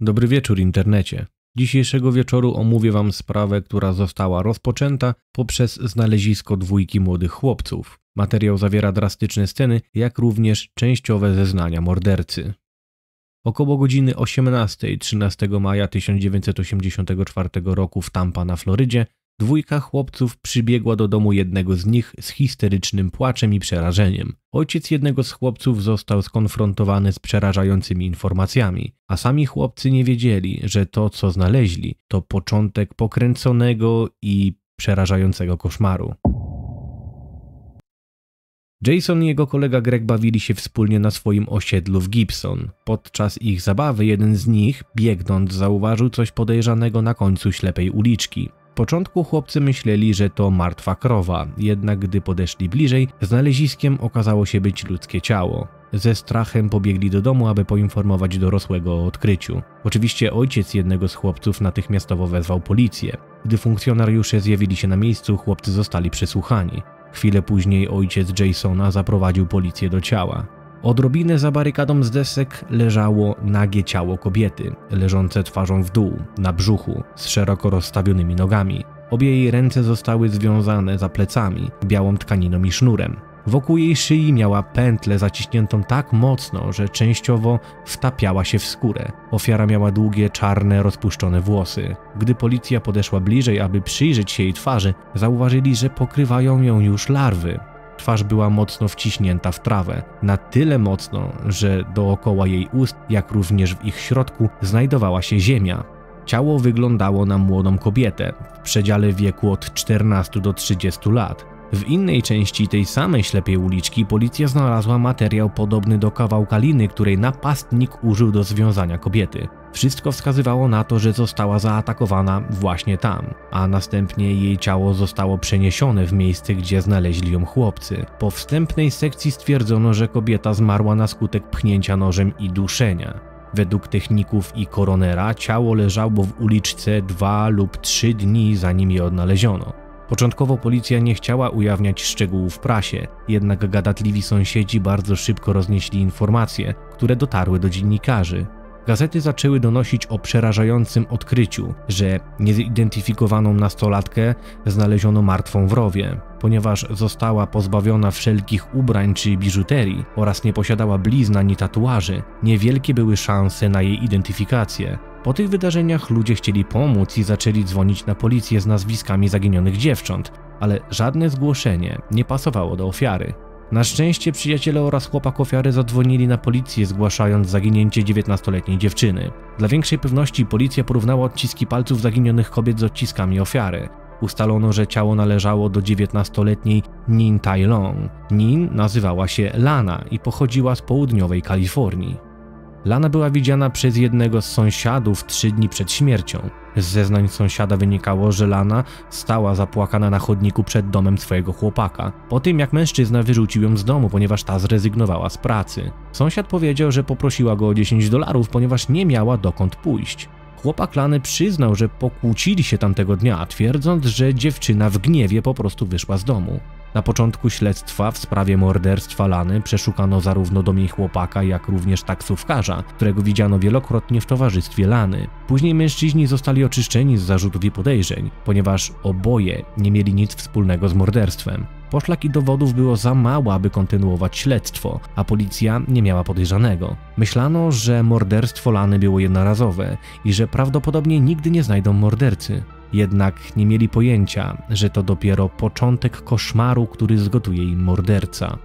Dobry wieczór internecie. Dzisiejszego wieczoru omówię Wam sprawę, która została rozpoczęta poprzez znalezisko dwójki młodych chłopców. Materiał zawiera drastyczne sceny, jak również częściowe zeznania mordercy. Około godziny 18 13 maja 1984 roku w Tampa na Florydzie Dwójka chłopców przybiegła do domu jednego z nich z histerycznym płaczem i przerażeniem. Ojciec jednego z chłopców został skonfrontowany z przerażającymi informacjami, a sami chłopcy nie wiedzieli, że to, co znaleźli, to początek pokręconego i przerażającego koszmaru. Jason i jego kolega Greg bawili się wspólnie na swoim osiedlu w Gibson. Podczas ich zabawy jeden z nich, biegnąc, zauważył coś podejrzanego na końcu ślepej uliczki początku chłopcy myśleli, że to martwa krowa, jednak gdy podeszli bliżej, znaleziskiem okazało się być ludzkie ciało. Ze strachem pobiegli do domu, aby poinformować dorosłego o odkryciu. Oczywiście ojciec jednego z chłopców natychmiastowo wezwał policję. Gdy funkcjonariusze zjawili się na miejscu, chłopcy zostali przesłuchani. Chwilę później ojciec Jasona zaprowadził policję do ciała. Odrobinę za barykadą z desek leżało nagie ciało kobiety, leżące twarzą w dół, na brzuchu, z szeroko rozstawionymi nogami. Obie jej ręce zostały związane za plecami, białą tkaniną i sznurem. Wokół jej szyi miała pętlę zaciśniętą tak mocno, że częściowo wtapiała się w skórę. Ofiara miała długie, czarne, rozpuszczone włosy. Gdy policja podeszła bliżej, aby przyjrzeć się jej twarzy, zauważyli, że pokrywają ją już larwy. Twarz była mocno wciśnięta w trawę, na tyle mocno, że dookoła jej ust, jak również w ich środku, znajdowała się ziemia. Ciało wyglądało na młodą kobietę, w przedziale wieku od 14 do 30 lat. W innej części tej samej ślepej uliczki policja znalazła materiał podobny do kawałka liny, której napastnik użył do związania kobiety. Wszystko wskazywało na to, że została zaatakowana właśnie tam, a następnie jej ciało zostało przeniesione w miejsce, gdzie znaleźli ją chłopcy. Po wstępnej sekcji stwierdzono, że kobieta zmarła na skutek pchnięcia nożem i duszenia. Według techników i koronera ciało leżało w uliczce dwa lub trzy dni zanim je odnaleziono. Początkowo policja nie chciała ujawniać szczegółów w prasie, jednak gadatliwi sąsiedzi bardzo szybko roznieśli informacje, które dotarły do dziennikarzy. Gazety zaczęły donosić o przerażającym odkryciu, że niezidentyfikowaną nastolatkę znaleziono martwą w rowie. Ponieważ została pozbawiona wszelkich ubrań czy biżuterii oraz nie posiadała blizn ani tatuaży, niewielkie były szanse na jej identyfikację. Po tych wydarzeniach ludzie chcieli pomóc i zaczęli dzwonić na policję z nazwiskami zaginionych dziewcząt, ale żadne zgłoszenie nie pasowało do ofiary. Na szczęście przyjaciele oraz chłopak ofiary zadzwonili na policję, zgłaszając zaginięcie 19-letniej dziewczyny. Dla większej pewności policja porównała odciski palców zaginionych kobiet z odciskami ofiary. Ustalono, że ciało należało do 19-letniej Nin Tai Long. Nin nazywała się Lana i pochodziła z południowej Kalifornii. Lana była widziana przez jednego z sąsiadów trzy dni przed śmiercią. Z zeznań sąsiada wynikało, że Lana stała zapłakana na chodniku przed domem swojego chłopaka, po tym jak mężczyzna wyrzucił ją z domu, ponieważ ta zrezygnowała z pracy. Sąsiad powiedział, że poprosiła go o 10 dolarów, ponieważ nie miała dokąd pójść. Chłopak Lany przyznał, że pokłócili się tamtego dnia, twierdząc, że dziewczyna w gniewie po prostu wyszła z domu. Na początku śledztwa w sprawie morderstwa Lany przeszukano zarówno dom jej chłopaka, jak również taksówkarza, którego widziano wielokrotnie w towarzystwie Lany. Później mężczyźni zostali oczyszczeni z zarzutów i podejrzeń, ponieważ oboje nie mieli nic wspólnego z morderstwem. Poszlak i dowodów było za mało, aby kontynuować śledztwo, a policja nie miała podejrzanego. Myślano, że morderstwo Lany było jednorazowe i że prawdopodobnie nigdy nie znajdą mordercy. Jednak nie mieli pojęcia, że to dopiero początek koszmaru, który zgotuje im morderca.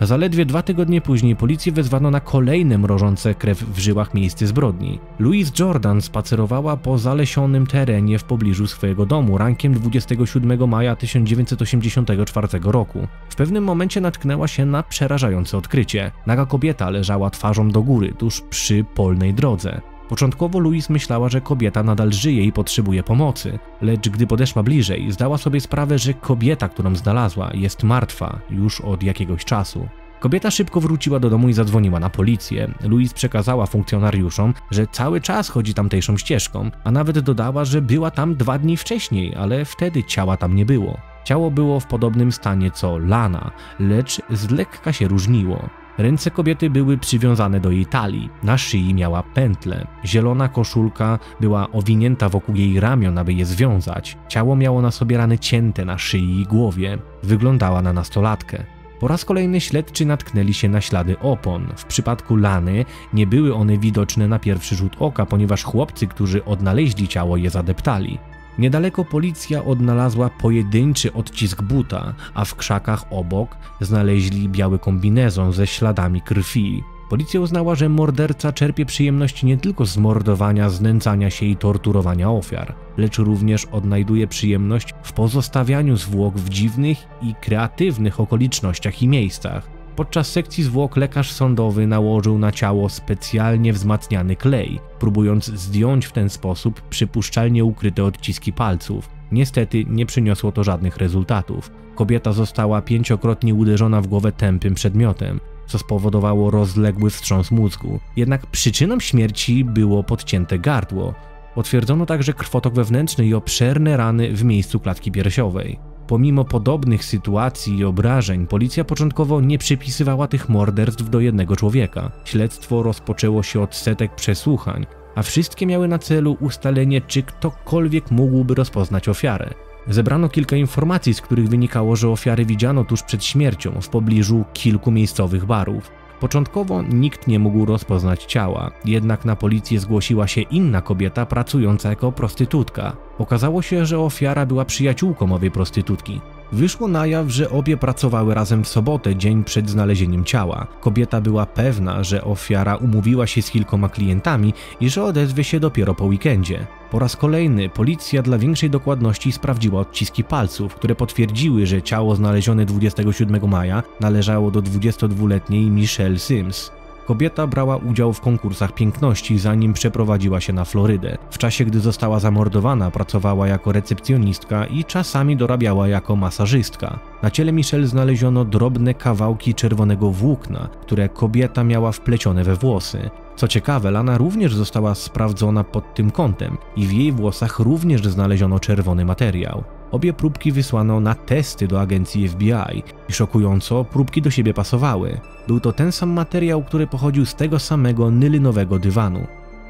Zaledwie dwa tygodnie później policję wezwano na kolejne mrożące krew w żyłach miejsce zbrodni. Louise Jordan spacerowała po zalesionym terenie w pobliżu swojego domu rankiem 27 maja 1984 roku. W pewnym momencie natknęła się na przerażające odkrycie. Naga kobieta leżała twarzą do góry tuż przy polnej drodze. Początkowo Louise myślała, że kobieta nadal żyje i potrzebuje pomocy, lecz gdy podeszła bliżej, zdała sobie sprawę, że kobieta, którą znalazła, jest martwa już od jakiegoś czasu. Kobieta szybko wróciła do domu i zadzwoniła na policję. Louise przekazała funkcjonariuszom, że cały czas chodzi tamtejszą ścieżką, a nawet dodała, że była tam dwa dni wcześniej, ale wtedy ciała tam nie było. Ciało było w podobnym stanie co Lana, lecz z lekka się różniło. Ręce kobiety były przywiązane do jej talii, na szyi miała pętlę. Zielona koszulka była owinięta wokół jej ramion, aby je związać. Ciało miało na sobie rany cięte na szyi i głowie. Wyglądała na nastolatkę. Po raz kolejny śledczy natknęli się na ślady opon. W przypadku Lany nie były one widoczne na pierwszy rzut oka, ponieważ chłopcy, którzy odnaleźli ciało, je zadeptali. Niedaleko policja odnalazła pojedynczy odcisk buta, a w krzakach obok znaleźli biały kombinezon ze śladami krwi. Policja uznała, że morderca czerpie przyjemność nie tylko z mordowania, znęcania się i torturowania ofiar, lecz również odnajduje przyjemność w pozostawianiu zwłok w dziwnych i kreatywnych okolicznościach i miejscach. Podczas sekcji zwłok lekarz sądowy nałożył na ciało specjalnie wzmacniany klej, próbując zdjąć w ten sposób przypuszczalnie ukryte odciski palców. Niestety nie przyniosło to żadnych rezultatów. Kobieta została pięciokrotnie uderzona w głowę tępym przedmiotem, co spowodowało rozległy wstrząs mózgu. Jednak przyczyną śmierci było podcięte gardło. Potwierdzono także krwotok wewnętrzny i obszerne rany w miejscu klatki piersiowej. Pomimo podobnych sytuacji i obrażeń, policja początkowo nie przypisywała tych morderstw do jednego człowieka. Śledztwo rozpoczęło się od setek przesłuchań, a wszystkie miały na celu ustalenie, czy ktokolwiek mógłby rozpoznać ofiarę. Zebrano kilka informacji, z których wynikało, że ofiary widziano tuż przed śmiercią w pobliżu kilku miejscowych barów. Początkowo nikt nie mógł rozpoznać ciała, jednak na policję zgłosiła się inna kobieta pracująca jako prostytutka. Okazało się, że ofiara była przyjaciółką owej prostytutki. Wyszło na jaw, że obie pracowały razem w sobotę, dzień przed znalezieniem ciała. Kobieta była pewna, że ofiara umówiła się z kilkoma klientami i że odezwie się dopiero po weekendzie. Po raz kolejny policja dla większej dokładności sprawdziła odciski palców, które potwierdziły, że ciało znalezione 27 maja należało do 22-letniej Michelle Sims. Kobieta brała udział w konkursach piękności, zanim przeprowadziła się na Florydę. W czasie, gdy została zamordowana, pracowała jako recepcjonistka i czasami dorabiała jako masażystka. Na ciele Michelle znaleziono drobne kawałki czerwonego włókna, które kobieta miała wplecione we włosy. Co ciekawe, Lana również została sprawdzona pod tym kątem i w jej włosach również znaleziono czerwony materiał. Obie próbki wysłano na testy do agencji FBI i szokująco próbki do siebie pasowały. Był to ten sam materiał, który pochodził z tego samego nylynowego dywanu.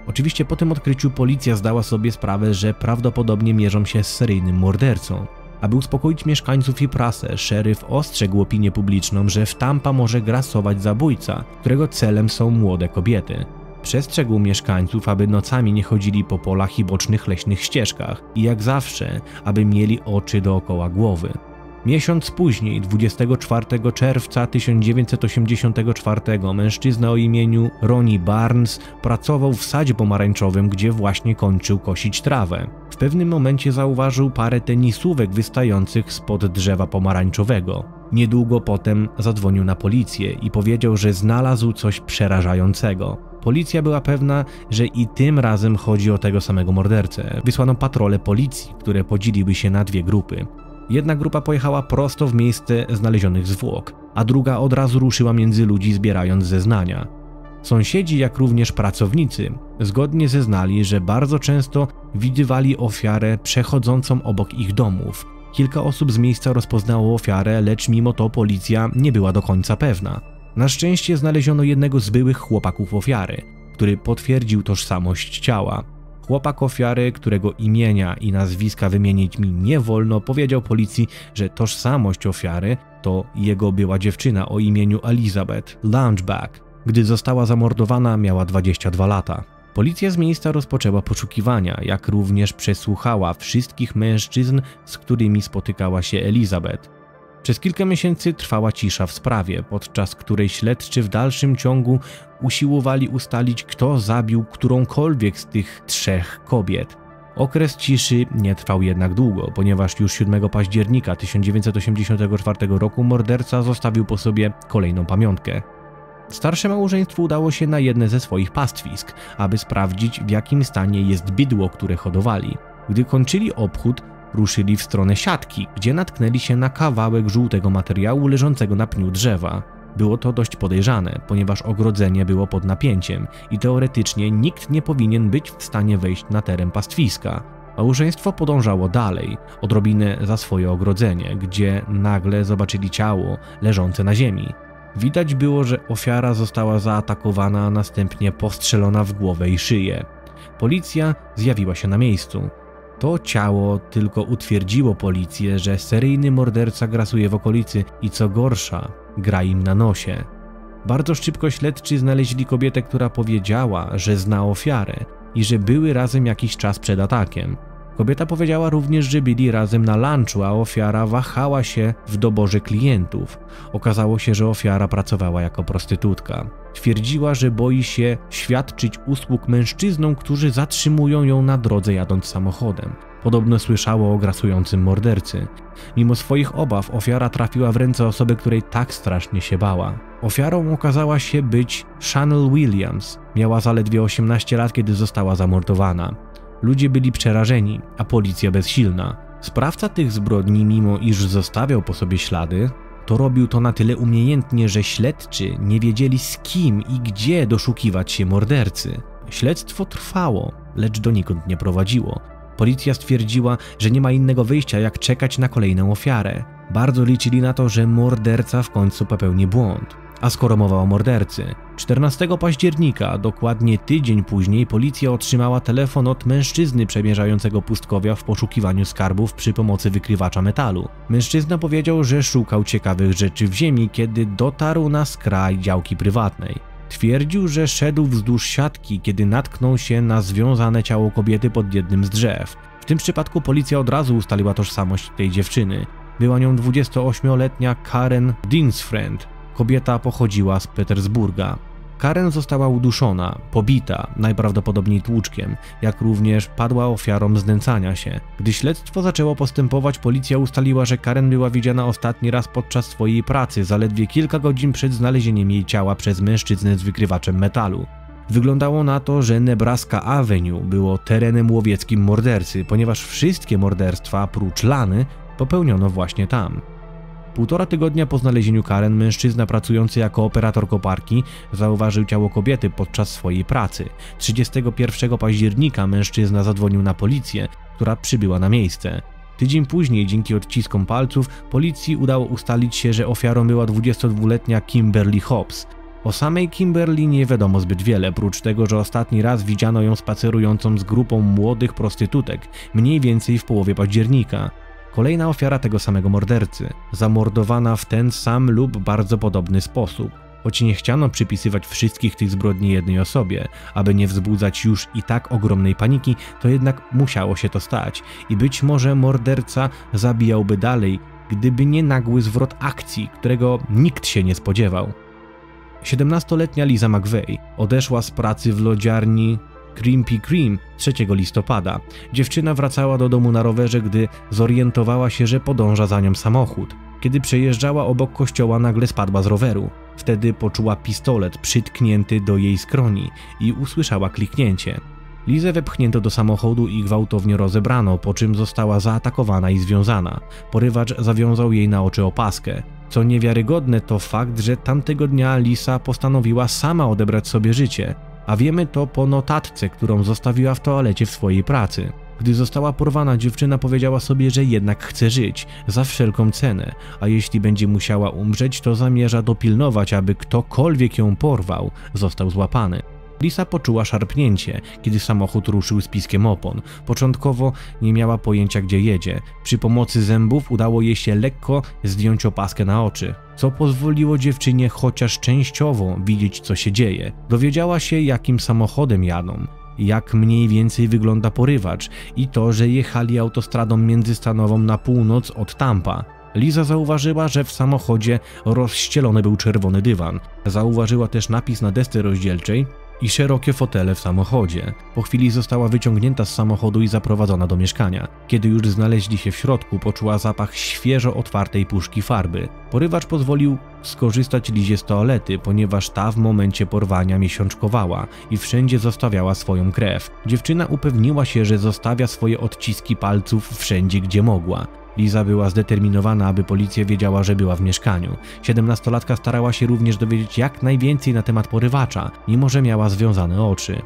Oczywiście po tym odkryciu policja zdała sobie sprawę, że prawdopodobnie mierzą się z seryjnym mordercą. Aby uspokoić mieszkańców i prasę, szeryf ostrzegł opinię publiczną, że w Tampa może grasować zabójca, którego celem są młode kobiety. Przestrzegł mieszkańców, aby nocami nie chodzili po polach i bocznych leśnych ścieżkach i jak zawsze, aby mieli oczy dookoła głowy. Miesiąc później, 24 czerwca 1984, mężczyzna o imieniu Ronnie Barnes pracował w sadzie pomarańczowym, gdzie właśnie kończył kosić trawę. W pewnym momencie zauważył parę tenisówek wystających spod drzewa pomarańczowego. Niedługo potem zadzwonił na policję i powiedział, że znalazł coś przerażającego. Policja była pewna, że i tym razem chodzi o tego samego mordercę. Wysłano patrole policji, które podzieliły się na dwie grupy. Jedna grupa pojechała prosto w miejsce znalezionych zwłok, a druga od razu ruszyła między ludzi zbierając zeznania. Sąsiedzi, jak również pracownicy, zgodnie zeznali, że bardzo często widywali ofiarę przechodzącą obok ich domów. Kilka osób z miejsca rozpoznało ofiarę, lecz mimo to policja nie była do końca pewna. Na szczęście znaleziono jednego z byłych chłopaków ofiary, który potwierdził tożsamość ciała. Chłopak ofiary, którego imienia i nazwiska wymienić mi nie wolno, powiedział policji, że tożsamość ofiary to jego była dziewczyna o imieniu Elizabeth Loungeback. Gdy została zamordowana, miała 22 lata. Policja z miejsca rozpoczęła poszukiwania, jak również przesłuchała wszystkich mężczyzn, z którymi spotykała się Elizabeth. Przez kilka miesięcy trwała cisza w sprawie, podczas której śledczy w dalszym ciągu usiłowali ustalić, kto zabił którąkolwiek z tych trzech kobiet. Okres ciszy nie trwał jednak długo, ponieważ już 7 października 1984 roku morderca zostawił po sobie kolejną pamiątkę. Starsze małżeństwu udało się na jedne ze swoich pastwisk, aby sprawdzić w jakim stanie jest bydło, które hodowali. Gdy kończyli obchód, Ruszyli w stronę siatki, gdzie natknęli się na kawałek żółtego materiału leżącego na pniu drzewa. Było to dość podejrzane, ponieważ ogrodzenie było pod napięciem i teoretycznie nikt nie powinien być w stanie wejść na teren pastwiska. Małżeństwo podążało dalej, odrobinę za swoje ogrodzenie, gdzie nagle zobaczyli ciało leżące na ziemi. Widać było, że ofiara została zaatakowana, a następnie postrzelona w głowę i szyję. Policja zjawiła się na miejscu. To ciało tylko utwierdziło policję, że seryjny morderca grasuje w okolicy i co gorsza, gra im na nosie. Bardzo szybko śledczy znaleźli kobietę, która powiedziała, że zna ofiarę i że były razem jakiś czas przed atakiem. Kobieta powiedziała również, że byli razem na lunchu, a ofiara wahała się w doborze klientów. Okazało się, że ofiara pracowała jako prostytutka. Twierdziła, że boi się świadczyć usług mężczyznom, którzy zatrzymują ją na drodze jadąc samochodem. Podobno słyszała o grasującym mordercy. Mimo swoich obaw ofiara trafiła w ręce osoby, której tak strasznie się bała. Ofiarą okazała się być Chanel Williams. Miała zaledwie 18 lat, kiedy została zamordowana. Ludzie byli przerażeni, a policja bezsilna. Sprawca tych zbrodni, mimo iż zostawiał po sobie ślady, to robił to na tyle umiejętnie, że śledczy nie wiedzieli z kim i gdzie doszukiwać się mordercy. Śledztwo trwało, lecz donikąd nie prowadziło. Policja stwierdziła, że nie ma innego wyjścia jak czekać na kolejną ofiarę. Bardzo liczyli na to, że morderca w końcu popełni błąd. A skoro mowa o mordercy, 14 października, dokładnie tydzień później, policja otrzymała telefon od mężczyzny przemierzającego pustkowia w poszukiwaniu skarbów przy pomocy wykrywacza metalu. Mężczyzna powiedział, że szukał ciekawych rzeczy w ziemi, kiedy dotarł na skraj działki prywatnej. Twierdził, że szedł wzdłuż siatki, kiedy natknął się na związane ciało kobiety pod jednym z drzew. W tym przypadku policja od razu ustaliła tożsamość tej dziewczyny. Była nią 28-letnia Karen Dinsfriend. Kobieta pochodziła z Petersburga. Karen została uduszona, pobita, najprawdopodobniej tłuczkiem, jak również padła ofiarą znęcania się. Gdy śledztwo zaczęło postępować, policja ustaliła, że Karen była widziana ostatni raz podczas swojej pracy, zaledwie kilka godzin przed znalezieniem jej ciała przez mężczyznę z wykrywaczem metalu. Wyglądało na to, że Nebraska Avenue było terenem łowieckim mordercy, ponieważ wszystkie morderstwa, prócz Lany, popełniono właśnie tam. Półtora tygodnia po znalezieniu Karen mężczyzna pracujący jako operator koparki zauważył ciało kobiety podczas swojej pracy. 31 października mężczyzna zadzwonił na policję, która przybyła na miejsce. Tydzień później, dzięki odciskom palców, policji udało ustalić się, że ofiarą była 22-letnia Kimberly Hobbs. O samej Kimberly nie wiadomo zbyt wiele, prócz tego, że ostatni raz widziano ją spacerującą z grupą młodych prostytutek, mniej więcej w połowie października. Kolejna ofiara tego samego mordercy, zamordowana w ten sam lub bardzo podobny sposób. Choć nie chciano przypisywać wszystkich tych zbrodni jednej osobie, aby nie wzbudzać już i tak ogromnej paniki, to jednak musiało się to stać i być może morderca zabijałby dalej, gdyby nie nagły zwrot akcji, którego nikt się nie spodziewał. 17-letnia Liza McVeigh odeszła z pracy w lodziarni Crimpy Cream 3 listopada. Dziewczyna wracała do domu na rowerze, gdy zorientowała się, że podąża za nią samochód. Kiedy przejeżdżała obok kościoła, nagle spadła z roweru. Wtedy poczuła pistolet przytknięty do jej skroni i usłyszała kliknięcie. Lizę wepchnięto do samochodu i gwałtownie rozebrano, po czym została zaatakowana i związana. Porywacz zawiązał jej na oczy opaskę. Co niewiarygodne to fakt, że tamtego dnia Lisa postanowiła sama odebrać sobie życie a wiemy to po notatce, którą zostawiła w toalecie w swojej pracy. Gdy została porwana, dziewczyna powiedziała sobie, że jednak chce żyć, za wszelką cenę, a jeśli będzie musiała umrzeć, to zamierza dopilnować, aby ktokolwiek ją porwał, został złapany. Lisa poczuła szarpnięcie, kiedy samochód ruszył z piskiem opon. Początkowo nie miała pojęcia, gdzie jedzie. Przy pomocy zębów udało jej się lekko zdjąć opaskę na oczy, co pozwoliło dziewczynie chociaż częściowo widzieć, co się dzieje. Dowiedziała się, jakim samochodem jadą jak mniej więcej wygląda porywacz i to, że jechali autostradą międzystanową na północ od Tampa. Liza zauważyła, że w samochodzie rozścielony był czerwony dywan. Zauważyła też napis na desce rozdzielczej i szerokie fotele w samochodzie. Po chwili została wyciągnięta z samochodu i zaprowadzona do mieszkania. Kiedy już znaleźli się w środku, poczuła zapach świeżo otwartej puszki farby. Porywacz pozwolił skorzystać Lizie z toalety, ponieważ ta w momencie porwania miesiączkowała i wszędzie zostawiała swoją krew. Dziewczyna upewniła się, że zostawia swoje odciski palców wszędzie, gdzie mogła. Liza była zdeterminowana, aby policja wiedziała, że była w mieszkaniu. Siedemnastolatka starała się również dowiedzieć jak najwięcej na temat porywacza, mimo że miała związane oczy.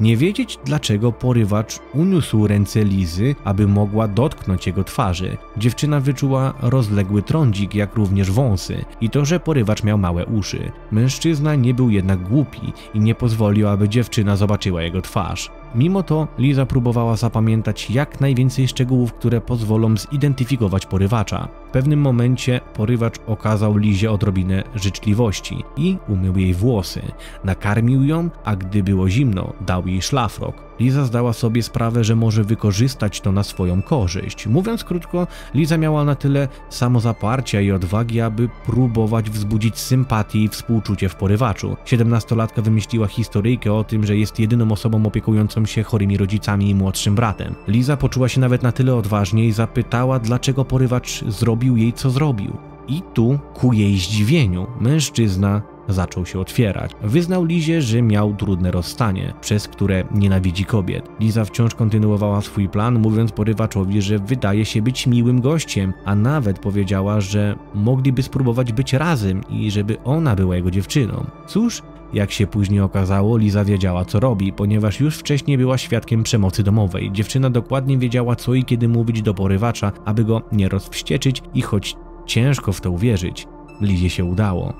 Nie wiedzieć dlaczego porywacz uniósł ręce Lizy, aby mogła dotknąć jego twarzy. Dziewczyna wyczuła rozległy trądzik, jak również wąsy i to, że porywacz miał małe uszy. Mężczyzna nie był jednak głupi i nie pozwolił, aby dziewczyna zobaczyła jego twarz. Mimo to Liza próbowała zapamiętać jak najwięcej szczegółów, które pozwolą zidentyfikować porywacza. Pewnym momencie porywacz okazał Lizie odrobinę życzliwości i umył jej włosy. Nakarmił ją, a gdy było zimno, dał jej szlafrok. Liza zdała sobie sprawę, że może wykorzystać to na swoją korzyść. Mówiąc krótko, Liza miała na tyle samozaparcia i odwagi, aby próbować wzbudzić sympatię i współczucie w porywaczu. Siedemnastolatka wymyśliła historyjkę o tym, że jest jedyną osobą opiekującą się chorymi rodzicami i młodszym bratem. Liza poczuła się nawet na tyle odważnie i zapytała, dlaczego porywacz zrobił jej co zrobił. I tu, ku jej zdziwieniu, mężczyzna zaczął się otwierać. Wyznał Lizie, że miał trudne rozstanie, przez które nienawidzi kobiet. Liza wciąż kontynuowała swój plan, mówiąc porywaczowi, że wydaje się być miłym gościem, a nawet powiedziała, że mogliby spróbować być razem i żeby ona była jego dziewczyną. Cóż, jak się później okazało, Liza wiedziała co robi, ponieważ już wcześniej była świadkiem przemocy domowej. Dziewczyna dokładnie wiedziała co i kiedy mówić do porywacza, aby go nie rozwścieczyć i choć ciężko w to uwierzyć, Lizie się udało.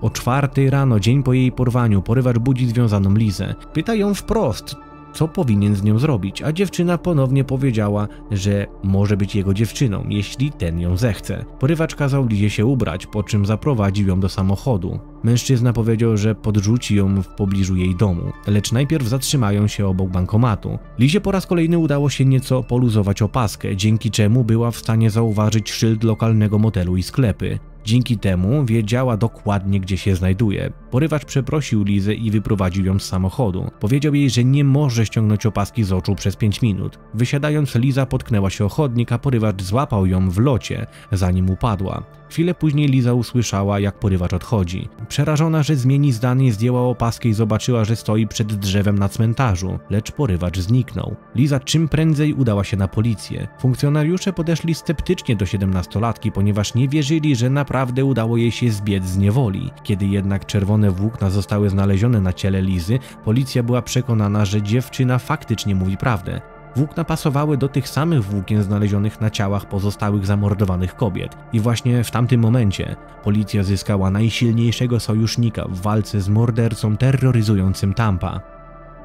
O czwartej rano, dzień po jej porwaniu, porywacz budzi związaną Lizę. Pyta ją wprost, co powinien z nią zrobić, a dziewczyna ponownie powiedziała, że może być jego dziewczyną, jeśli ten ją zechce. Porywacz kazał Lizie się ubrać, po czym zaprowadził ją do samochodu. Mężczyzna powiedział, że podrzuci ją w pobliżu jej domu, lecz najpierw zatrzymają się obok bankomatu. Lizie po raz kolejny udało się nieco poluzować opaskę, dzięki czemu była w stanie zauważyć szyld lokalnego motelu i sklepy. Dzięki temu wiedziała dokładnie, gdzie się znajduje. Porywacz przeprosił Lizę i wyprowadził ją z samochodu. Powiedział jej, że nie może ściągnąć opaski z oczu przez 5 minut. Wysiadając, Liza potknęła się o chodnik, a porywacz złapał ją w locie, zanim upadła. Chwilę później Liza usłyszała, jak porywacz odchodzi. Przerażona, że zmieni zdanie, zdjęła opaskę i zobaczyła, że stoi przed drzewem na cmentarzu, lecz porywacz zniknął. Liza czym prędzej udała się na policję. Funkcjonariusze podeszli sceptycznie do siedemnastolatki, ponieważ nie wierzyli, że naprawdę udało jej się zbiec z niewoli. Kiedy jednak czerwone włókna zostały znalezione na ciele Lizy, policja była przekonana, że dziewczyna faktycznie mówi prawdę. Włókna pasowały do tych samych włókien znalezionych na ciałach pozostałych zamordowanych kobiet. I właśnie w tamtym momencie policja zyskała najsilniejszego sojusznika w walce z mordercą terroryzującym Tampa.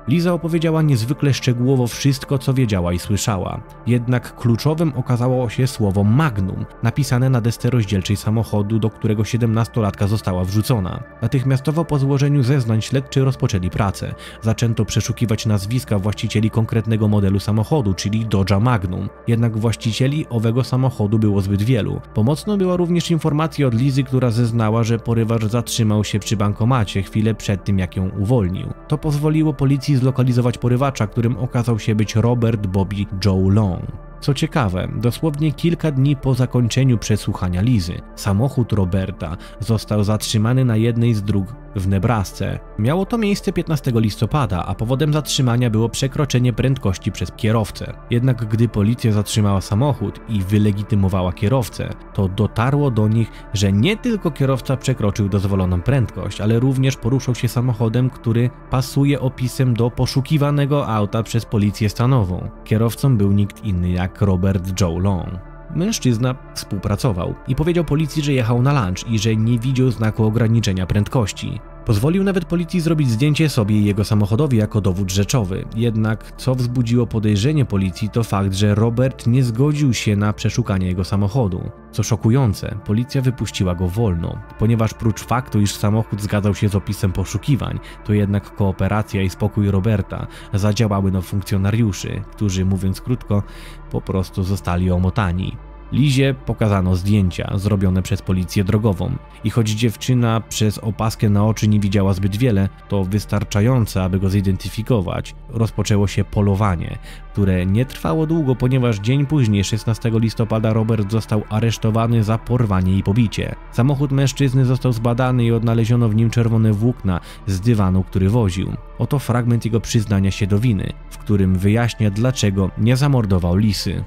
Liza opowiedziała niezwykle szczegółowo wszystko, co wiedziała i słyszała. Jednak kluczowym okazało się słowo magnum, napisane na desce rozdzielczej samochodu, do którego 17-latka została wrzucona. Natychmiastowo po złożeniu zeznań śledczy rozpoczęli pracę. Zaczęto przeszukiwać nazwiska właścicieli konkretnego modelu samochodu, czyli Dodge'a Magnum. Jednak właścicieli owego samochodu było zbyt wielu. Pomocną była również informacja od Lizy, która zeznała, że porywacz zatrzymał się przy bankomacie chwilę przed tym, jak ją uwolnił. To pozwoliło policji policji zlokalizować porywacza, którym okazał się być Robert Bobby Joe Long. Co ciekawe, dosłownie kilka dni po zakończeniu przesłuchania Lizy, samochód Roberta został zatrzymany na jednej z dróg w Nebrasce. Miało to miejsce 15 listopada, a powodem zatrzymania było przekroczenie prędkości przez kierowcę. Jednak gdy policja zatrzymała samochód i wylegitymowała kierowcę, to dotarło do nich, że nie tylko kierowca przekroczył dozwoloną prędkość, ale również poruszał się samochodem, który pasuje opisem do poszukiwanego auta przez policję stanową. Kierowcą był nikt inny jak Robert Joe Long. Mężczyzna współpracował i powiedział policji, że jechał na lunch i że nie widział znaku ograniczenia prędkości. Pozwolił nawet policji zrobić zdjęcie sobie i jego samochodowi jako dowód rzeczowy. Jednak co wzbudziło podejrzenie policji to fakt, że Robert nie zgodził się na przeszukanie jego samochodu. Co szokujące, policja wypuściła go wolno, ponieważ prócz faktu, iż samochód zgadzał się z opisem poszukiwań, to jednak kooperacja i spokój Roberta zadziałały na funkcjonariuszy, którzy mówiąc krótko, po prostu zostali omotani. Lizie pokazano zdjęcia zrobione przez policję drogową i choć dziewczyna przez opaskę na oczy nie widziała zbyt wiele, to wystarczające, aby go zidentyfikować. Rozpoczęło się polowanie, które nie trwało długo, ponieważ dzień później, 16 listopada, Robert został aresztowany za porwanie i pobicie. Samochód mężczyzny został zbadany i odnaleziono w nim czerwone włókna z dywanu, który woził. Oto fragment jego przyznania się do winy, w którym wyjaśnia, dlaczego nie zamordował Lisy.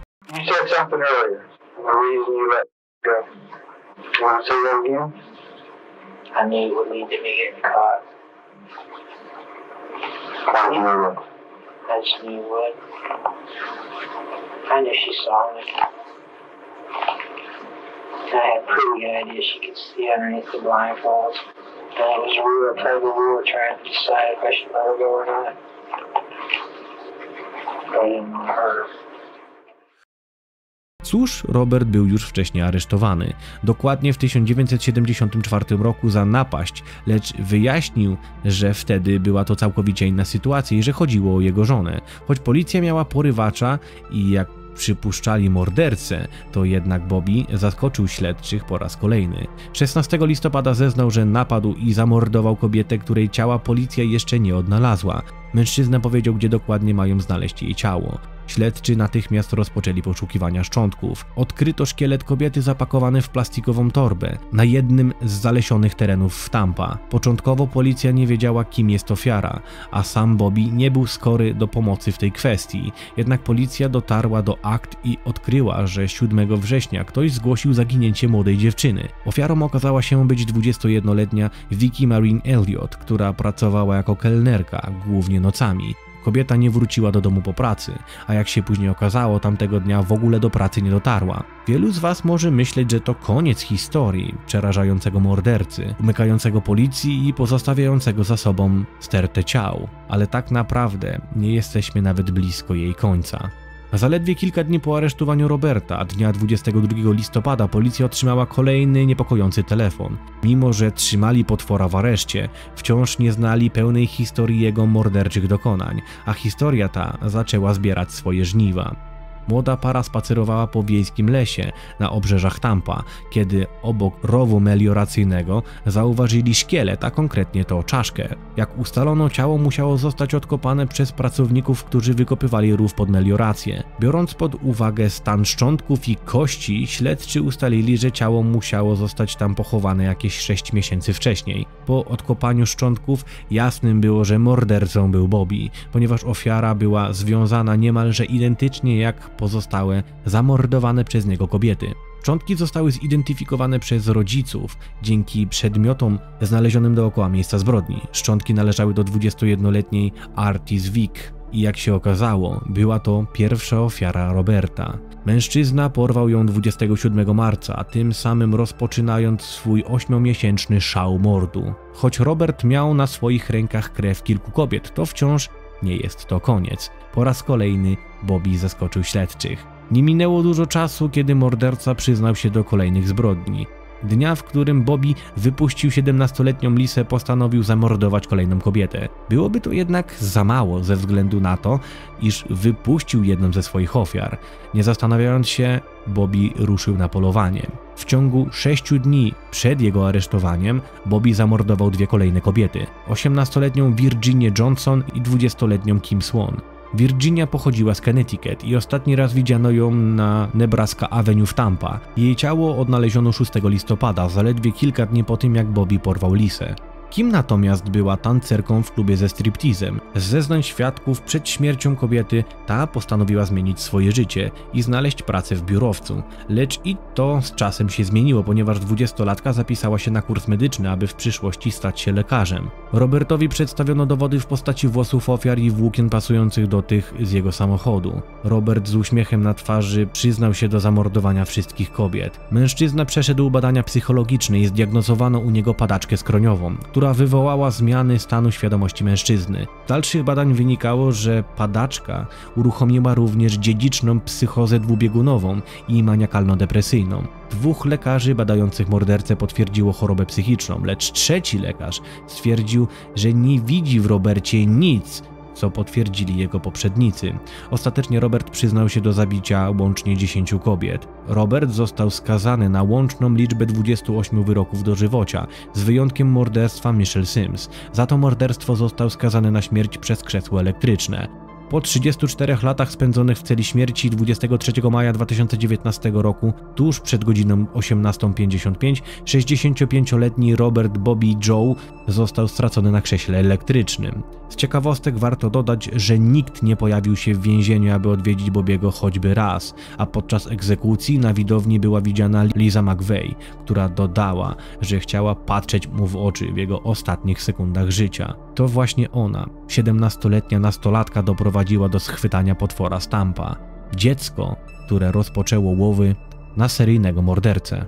The reason you let go. You want to say that again? I need what needed me in the car. Can't remember. I just knew what. I knew she saw me. I had a pretty good idea she could see underneath the blindfolds. And it was real tug of war trying to decide if I should let her go or not. But I didn't want to her. Cóż, Robert był już wcześniej aresztowany, dokładnie w 1974 roku za napaść, lecz wyjaśnił, że wtedy była to całkowicie inna sytuacja i że chodziło o jego żonę. Choć policja miała porywacza i jak przypuszczali mordercę, to jednak Bobby zaskoczył śledczych po raz kolejny. 16 listopada zeznał, że napadł i zamordował kobietę, której ciała policja jeszcze nie odnalazła. Mężczyzna powiedział, gdzie dokładnie mają znaleźć jej ciało. Śledczy natychmiast rozpoczęli poszukiwania szczątków. Odkryto szkielet kobiety zapakowany w plastikową torbę na jednym z zalesionych terenów w Tampa. Początkowo policja nie wiedziała, kim jest ofiara, a sam Bobby nie był skory do pomocy w tej kwestii. Jednak policja dotarła do akt i odkryła, że 7 września ktoś zgłosił zaginięcie młodej dziewczyny. Ofiarą okazała się być 21-letnia Vicky Marine Elliott, która pracowała jako kelnerka, głównie nocami. Kobieta nie wróciła do domu po pracy, a jak się później okazało, tamtego dnia w ogóle do pracy nie dotarła. Wielu z Was może myśleć, że to koniec historii przerażającego mordercy, umykającego policji i pozostawiającego za sobą stertę ciał, ale tak naprawdę nie jesteśmy nawet blisko jej końca. Zaledwie kilka dni po aresztowaniu Roberta, dnia 22 listopada, policja otrzymała kolejny niepokojący telefon. Mimo, że trzymali potwora w areszcie, wciąż nie znali pełnej historii jego morderczych dokonań, a historia ta zaczęła zbierać swoje żniwa. Młoda para spacerowała po wiejskim lesie na obrzeżach Tampa, kiedy obok rowu melioracyjnego zauważyli szkielet, a konkretnie to czaszkę. Jak ustalono, ciało musiało zostać odkopane przez pracowników, którzy wykopywali rów pod meliorację. Biorąc pod uwagę stan szczątków i kości, śledczy ustalili, że ciało musiało zostać tam pochowane jakieś 6 miesięcy wcześniej. Po odkopaniu szczątków jasnym było, że mordercą był Bobby, ponieważ ofiara była związana niemalże identycznie jak pozostałe zamordowane przez niego kobiety. Szczątki zostały zidentyfikowane przez rodziców dzięki przedmiotom znalezionym dookoła miejsca zbrodni. Szczątki należały do 21-letniej Artis Wick i jak się okazało, była to pierwsza ofiara Roberta. Mężczyzna porwał ją 27 marca, tym samym rozpoczynając swój ośmiomiesięczny szał mordu. Choć Robert miał na swoich rękach krew kilku kobiet, to wciąż nie jest to koniec. Po raz kolejny Bobby zaskoczył śledczych. Nie minęło dużo czasu, kiedy morderca przyznał się do kolejnych zbrodni. Dnia, w którym Bobby wypuścił 17-letnią Lisę, postanowił zamordować kolejną kobietę. Byłoby to jednak za mało ze względu na to, iż wypuścił jedną ze swoich ofiar. Nie zastanawiając się, Bobby ruszył na polowanie. W ciągu 6 dni przed jego aresztowaniem Bobby zamordował dwie kolejne kobiety: 18-letnią Virginię Johnson i 20-letnią Kim Swan. Virginia pochodziła z Connecticut i ostatni raz widziano ją na Nebraska Avenue w Tampa. Jej ciało odnaleziono 6 listopada, zaledwie kilka dni po tym jak Bobby porwał Lisę. Kim natomiast była tancerką w klubie ze striptizem. Z zeznań świadków przed śmiercią kobiety ta postanowiła zmienić swoje życie i znaleźć pracę w biurowcu. Lecz i to z czasem się zmieniło, ponieważ dwudziestolatka zapisała się na kurs medyczny, aby w przyszłości stać się lekarzem. Robertowi przedstawiono dowody w postaci włosów ofiar i włókien pasujących do tych z jego samochodu. Robert z uśmiechem na twarzy przyznał się do zamordowania wszystkich kobiet. Mężczyzna przeszedł badania psychologiczne i zdiagnozowano u niego padaczkę skroniową, która która wywołała zmiany stanu świadomości mężczyzny. Z dalszych badań wynikało, że padaczka uruchomiła również dziedziczną psychozę dwubiegunową i maniakalno-depresyjną. Dwóch lekarzy badających mordercę potwierdziło chorobę psychiczną, lecz trzeci lekarz stwierdził, że nie widzi w Robercie nic, co potwierdzili jego poprzednicy. Ostatecznie Robert przyznał się do zabicia łącznie 10 kobiet. Robert został skazany na łączną liczbę 28 wyroków dożywocia, z wyjątkiem morderstwa Michelle Sims. Za to morderstwo został skazany na śmierć przez krzesło elektryczne. Po 34 latach spędzonych w celi śmierci 23 maja 2019 roku, tuż przed godziną 18.55, 65-letni Robert Bobby Joe został stracony na krześle elektrycznym. Z ciekawostek warto dodać, że nikt nie pojawił się w więzieniu, aby odwiedzić Bobiego choćby raz, a podczas egzekucji na widowni była widziana Liza McVeigh, która dodała, że chciała patrzeć mu w oczy w jego ostatnich sekundach życia. To właśnie ona, 17-letnia nastolatka doprowadziła doprowadziła do schwytania potwora Stampa, dziecko, które rozpoczęło łowy na seryjnego mordercę.